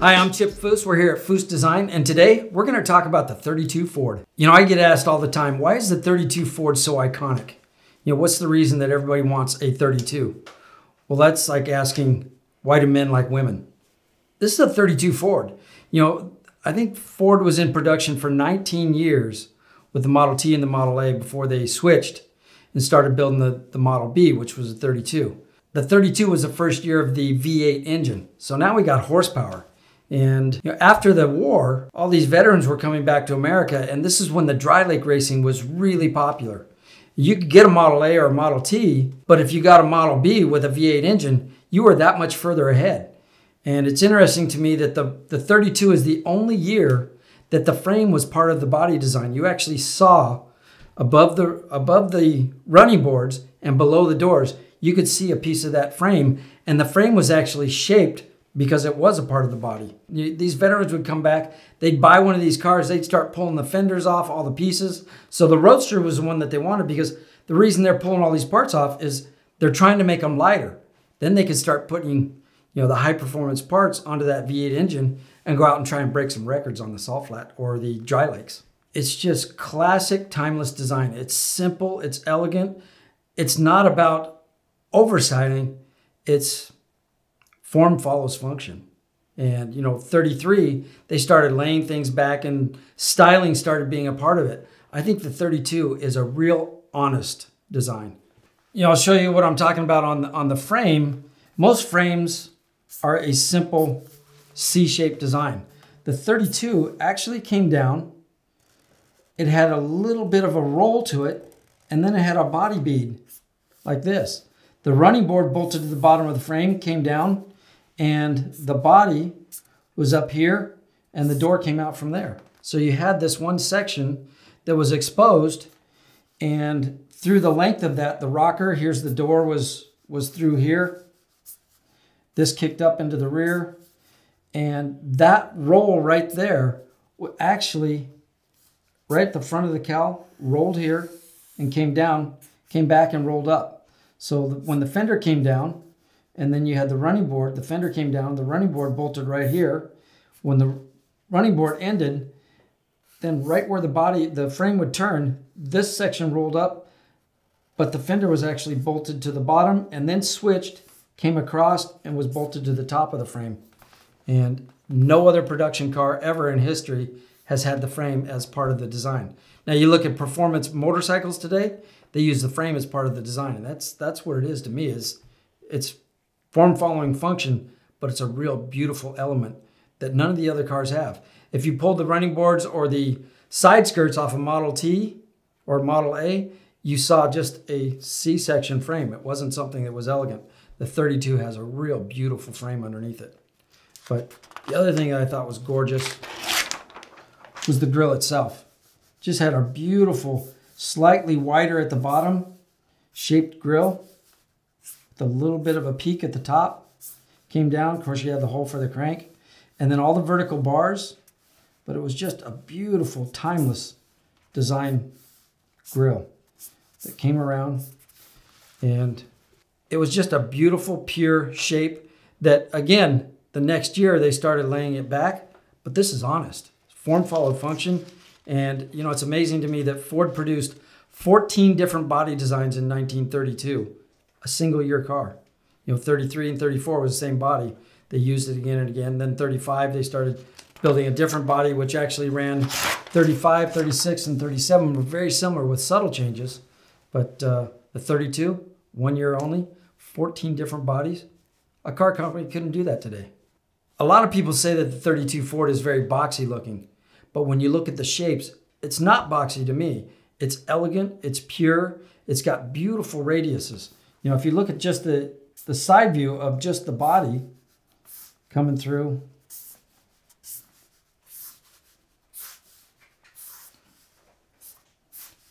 Hi, I'm Chip Foose. We're here at Foose Design, and today we're going to talk about the 32 Ford. You know, I get asked all the time, why is the 32 Ford so iconic? You know, what's the reason that everybody wants a 32? Well, that's like asking, why do men like women? This is a 32 Ford. You know, I think Ford was in production for 19 years with the Model T and the Model A before they switched and started building the, the Model B, which was a 32. The 32 was the first year of the V8 engine. So now we got horsepower. And you know, after the war, all these veterans were coming back to America, and this is when the dry lake racing was really popular. You could get a Model A or a Model T, but if you got a Model B with a V8 engine, you were that much further ahead. And it's interesting to me that the, the 32 is the only year that the frame was part of the body design. You actually saw above the above the running boards and below the doors, you could see a piece of that frame, and the frame was actually shaped because it was a part of the body. These veterans would come back, they'd buy one of these cars, they'd start pulling the fenders off, all the pieces. So the Roadster was the one that they wanted because the reason they're pulling all these parts off is they're trying to make them lighter. Then they could start putting, you know, the high performance parts onto that V8 engine and go out and try and break some records on the salt flat or the dry lakes. It's just classic timeless design. It's simple, it's elegant. It's not about oversighting. It's form follows function. And, you know, 33, they started laying things back and styling started being a part of it. I think the 32 is a real honest design. You know, I'll show you what I'm talking about on the, on the frame. Most frames are a simple C-shaped design. The 32 actually came down. It had a little bit of a roll to it, and then it had a body bead like this. The running board bolted to the bottom of the frame, came down, and the body was up here and the door came out from there. So you had this one section that was exposed and through the length of that, the rocker, here's the door was, was through here. This kicked up into the rear and that roll right there actually right at the front of the cowl rolled here and came down, came back and rolled up. So when the fender came down, and then you had the running board. The fender came down. The running board bolted right here. When the running board ended, then right where the body, the frame would turn, this section rolled up, but the fender was actually bolted to the bottom and then switched, came across, and was bolted to the top of the frame. And no other production car ever in history has had the frame as part of the design. Now you look at performance motorcycles today, they use the frame as part of the design. And that's that's what it is to me is it's form following function, but it's a real beautiful element that none of the other cars have. If you pulled the running boards or the side skirts off a Model T or Model A, you saw just a C-section frame. It wasn't something that was elegant. The 32 has a real beautiful frame underneath it. But the other thing I thought was gorgeous was the grill itself. Just had a beautiful, slightly wider at the bottom shaped grill the little bit of a peak at the top, came down. Of course, you had the hole for the crank, and then all the vertical bars. But it was just a beautiful, timeless design grill that came around, and it was just a beautiful, pure shape. That again, the next year they started laying it back, but this is honest. Form followed function, and you know it's amazing to me that Ford produced 14 different body designs in 1932 a single year car. You know, 33 and 34 was the same body. They used it again and again. Then 35, they started building a different body, which actually ran 35, 36, and 37 were very similar with subtle changes. But uh, the 32, one year only, 14 different bodies. A car company couldn't do that today. A lot of people say that the 32 Ford is very boxy looking, but when you look at the shapes, it's not boxy to me. It's elegant, it's pure, it's got beautiful radiuses. You know, if you look at just the, the side view of just the body coming through,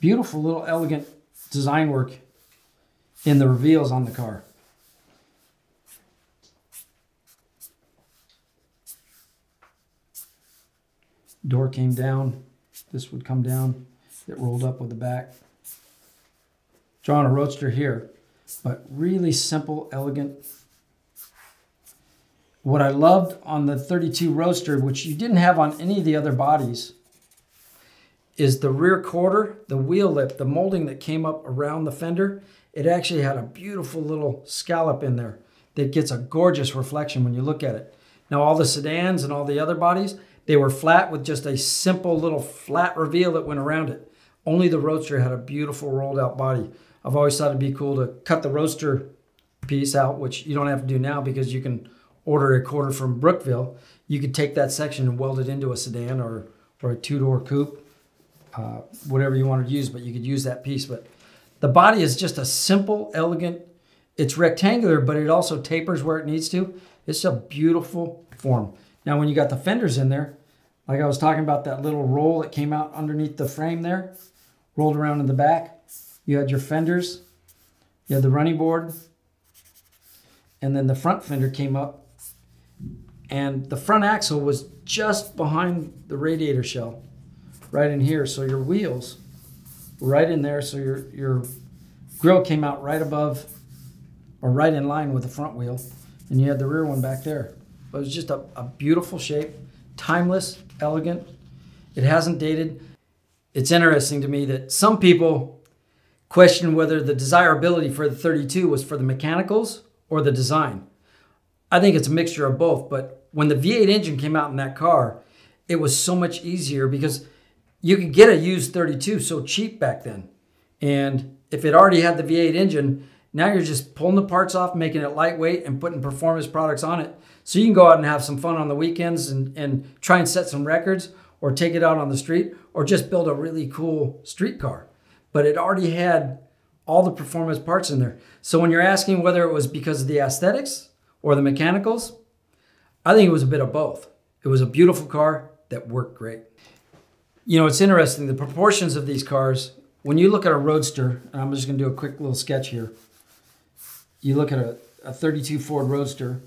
beautiful little elegant design work in the reveals on the car. Door came down. This would come down. It rolled up with the back. Drawing a roadster here but really simple, elegant. What I loved on the 32 Roadster, which you didn't have on any of the other bodies, is the rear quarter, the wheel lip, the molding that came up around the fender. It actually had a beautiful little scallop in there that gets a gorgeous reflection when you look at it. Now all the sedans and all the other bodies, they were flat with just a simple little flat reveal that went around it. Only the Roadster had a beautiful rolled out body. I've always thought it'd be cool to cut the roadster piece out, which you don't have to do now because you can order a quarter from Brookville. You could take that section and weld it into a sedan or, or a two-door coupe, uh, whatever you want to use, but you could use that piece. But the body is just a simple, elegant, it's rectangular, but it also tapers where it needs to. It's a beautiful form. Now, when you got the fenders in there, like I was talking about that little roll that came out underneath the frame there, rolled around in the back. You had your fenders, you had the running board, and then the front fender came up, and the front axle was just behind the radiator shell, right in here. So your wheels, right in there. So your your grill came out right above, or right in line with the front wheel, and you had the rear one back there. But it was just a, a beautiful shape, timeless, elegant. It hasn't dated. It's interesting to me that some people question whether the desirability for the 32 was for the mechanicals or the design. I think it's a mixture of both, but when the V8 engine came out in that car, it was so much easier because you could get a used 32 so cheap back then. And if it already had the V8 engine, now you're just pulling the parts off, making it lightweight and putting performance products on it. So you can go out and have some fun on the weekends and, and try and set some records or take it out on the street or just build a really cool street car. But it already had all the performance parts in there. So when you're asking whether it was because of the aesthetics or the mechanicals, I think it was a bit of both. It was a beautiful car that worked great. You know, it's interesting, the proportions of these cars, when you look at a Roadster, and I'm just gonna do a quick little sketch here. You look at a, a 32 Ford Roadster,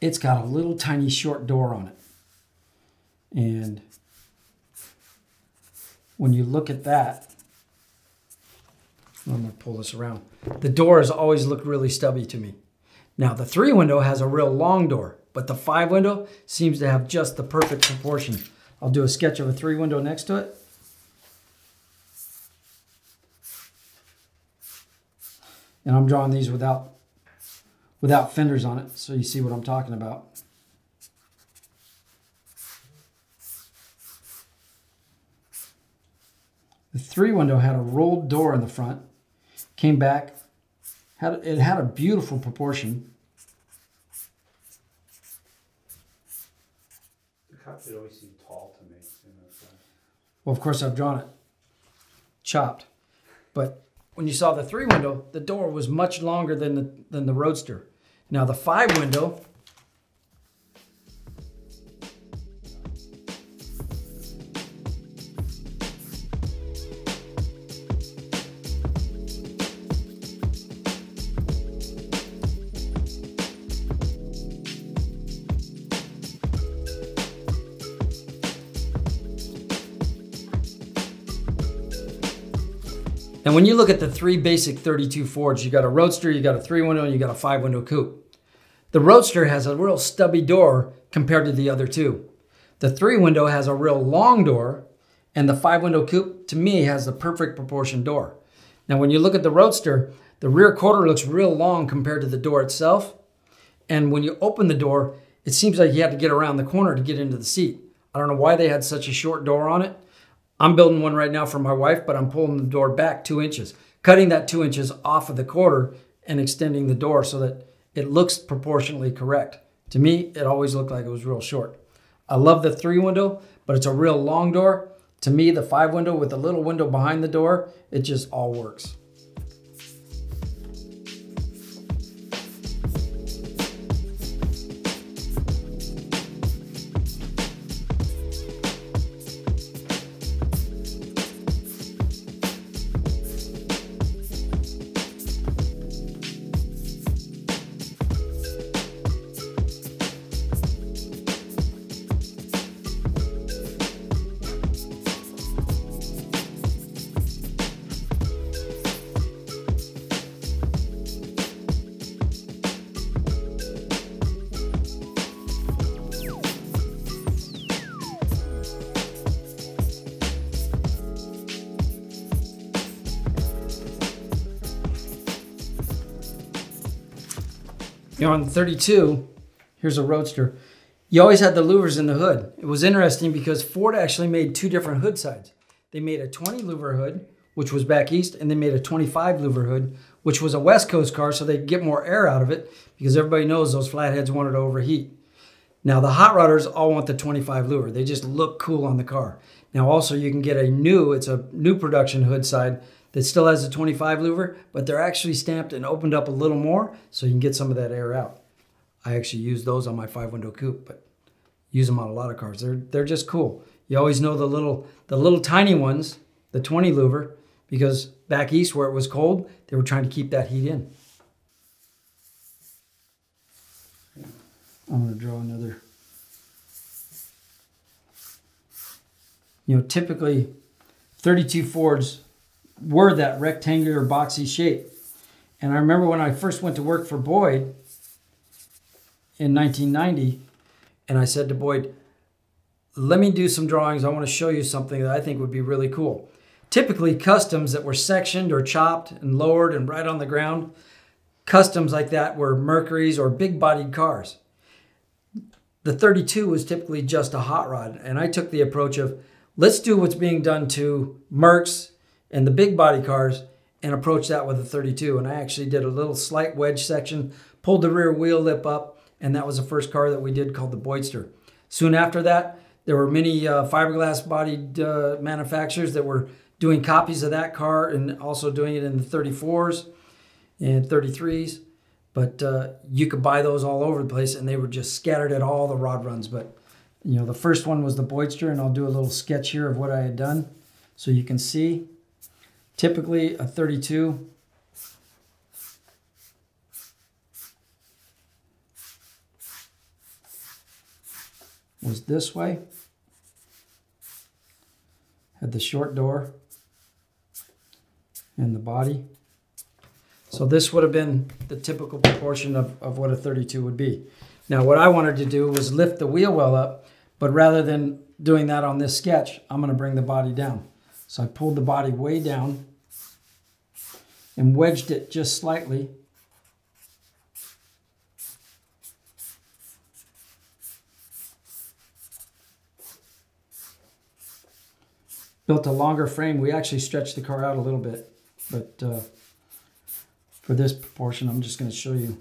it's got a little tiny short door on it. And when you look at that, I'm going to pull this around. The doors always look really stubby to me. Now, the three window has a real long door, but the five window seems to have just the perfect proportion. I'll do a sketch of a three window next to it. And I'm drawing these without without fenders on it, so you see what I'm talking about. The three window had a rolled door in the front, came back, had it had a beautiful proportion. The cockpit always seemed tall to me. You know, so. Well, of course, I've drawn it chopped, but when you saw the three window, the door was much longer than the, than the Roadster. Now the five window, And when you look at the three basic 32 Fords, you got a Roadster, you got a three window, oh, and you got a five window oh coupe. The Roadster has a real stubby door compared to the other two. The three window oh has a real long door, and the five window coupe, to me, has the perfect proportion door. Now, when you look at the Roadster, the rear quarter looks real long compared to the door itself. And when you open the door, it seems like you have to get around the corner to get into the seat. I don't know why they had such a short door on it. I'm building one right now for my wife, but I'm pulling the door back two inches, cutting that two inches off of the quarter and extending the door so that it looks proportionally correct. To me, it always looked like it was real short. I love the three window, but it's a real long door. To me, the five window with the little window behind the door, it just all works. You know, on the 32, here's a Roadster. You always had the louvers in the hood. It was interesting because Ford actually made two different hood sides. They made a 20 louver hood, which was back east, and they made a 25 louver hood, which was a West Coast car, so they'd get more air out of it because everybody knows those flatheads wanted to overheat. Now the hot rodders all want the 25 louver. They just look cool on the car. Now also you can get a new, it's a new production hood side that still has a 25 louver, but they're actually stamped and opened up a little more so you can get some of that air out. I actually use those on my five window coupe, but use them on a lot of cars. They're they're just cool. You always know the little the little tiny ones, the 20 louver, because back east where it was cold, they were trying to keep that heat in. I'm to draw another. You know, typically 32 Fords were that rectangular boxy shape. And I remember when I first went to work for Boyd in 1990, and I said to Boyd, let me do some drawings. I want to show you something that I think would be really cool. Typically, customs that were sectioned or chopped and lowered and right on the ground, customs like that were Mercury's or big bodied cars. The 32 was typically just a hot rod, and I took the approach of let's do what's being done to Mercs and the big body cars and approach that with a 32. And I actually did a little slight wedge section, pulled the rear wheel lip up, and that was the first car that we did called the Boydster. Soon after that, there were many uh, fiberglass bodied uh, manufacturers that were doing copies of that car and also doing it in the 34s and 33s. But uh, you could buy those all over the place and they were just scattered at all the rod runs. But, you know, the first one was the Boydster, and I'll do a little sketch here of what I had done so you can see. Typically, a 32 was this way. Had the short door and the body. So this would have been the typical proportion of, of what a 32 would be. Now what I wanted to do was lift the wheel well up, but rather than doing that on this sketch, I'm going to bring the body down. So I pulled the body way down and wedged it just slightly built a longer frame. We actually stretched the car out a little bit, but uh, for this proportion, I'm just going to show you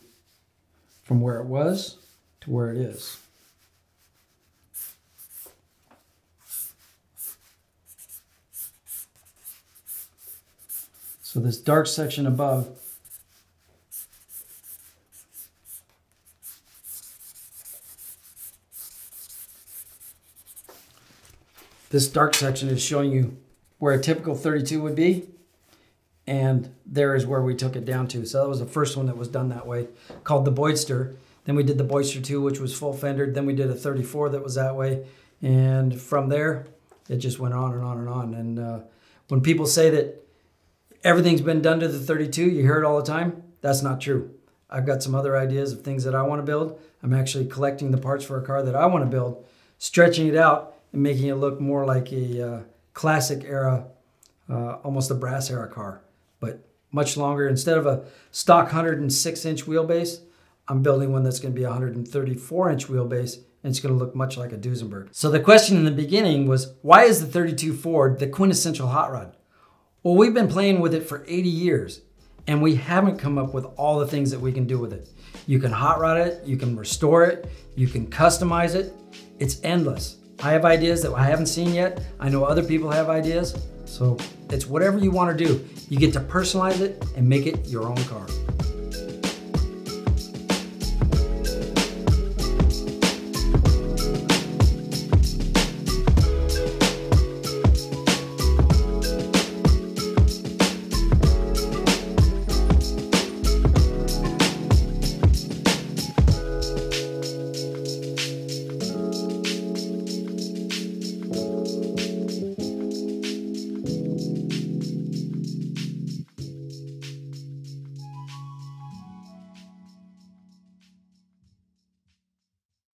from where it was to where it is. So this dark section above This dark section is showing you where a typical 32 would be. And there is where we took it down to. So that was the first one that was done that way, called the Boydster. Then we did the Boydster 2, which was full fendered. Then we did a 34 that was that way. And from there, it just went on and on and on. And uh, when people say that everything's been done to the 32, you hear it all the time. That's not true. I've got some other ideas of things that I want to build. I'm actually collecting the parts for a car that I want to build, stretching it out, and making it look more like a uh, classic era, uh, almost a brass era car, but much longer. Instead of a stock 106 inch wheelbase, I'm building one that's going to be 134 inch wheelbase and it's going to look much like a Duesenberg. So the question in the beginning was, why is the 32 Ford the quintessential hot rod? Well, we've been playing with it for 80 years and we haven't come up with all the things that we can do with it. You can hot rod it, you can restore it, you can customize it. It's endless. I have ideas that I haven't seen yet. I know other people have ideas. So it's whatever you want to do. You get to personalize it and make it your own car.